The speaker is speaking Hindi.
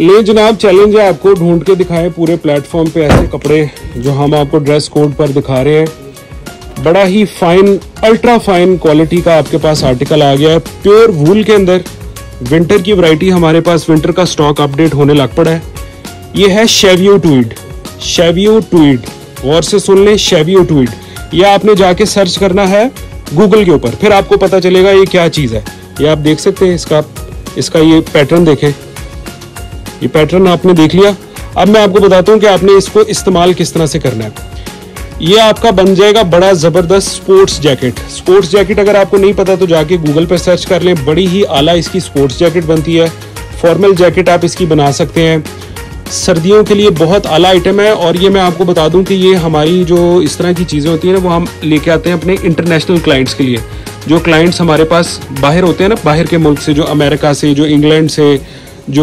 ले जनाब चैलेंज है आपको ढूंढ के दिखाएँ पूरे प्लेटफॉर्म पे ऐसे कपड़े जो हम आपको ड्रेस कोड पर दिखा रहे हैं। बड़ा ही फाइन अल्ट्रा फाइन क्वालिटी का आपके पास आर्टिकल आ गया है। प्योर वूल के अंदर विंटर की वैरायटी हमारे पास विंटर का स्टॉक अपडेट होने लग पड़ा है। ये है शेवियो ट्वीड शेवियो ट्वीड और से सुन लें शेवियो ट्वीड ये आपने जाके सर्च करना है गूगल के ऊपर, फिर आपको पता चलेगा ये क्या चीज़ है। ये आप देख सकते हैं, इसका इसका ये पैटर्न देखें। ये पैटर्न आपने देख लिया। अब मैं आपको बताता हूँ कि आपने इसको इस्तेमाल किस तरह से करना है। ये आपका बन जाएगा बड़ा ज़बरदस्त स्पोर्ट्स जैकेट स्पोर्ट्स जैकेट अगर आपको नहीं पता तो जाके गूगल पर सर्च कर लें। बड़ी ही आला इसकी स्पोर्ट्स जैकेट बनती है। फॉर्मल जैकेट आप इसकी बना सकते हैं। सर्दियों के लिए बहुत आला आइटम है और ये मैं आपको बता दूँ कि ये हमारी जो इस तरह की चीज़ें होती हैं ना, वो हम लेके आते हैं अपने इंटरनेशनल क्लाइंट्स के लिए। जो क्लाइंट्स हमारे पास बाहर होते हैं ना, बाहर के मुल्क से, जो अमेरिका से, जो इंग्लैंड से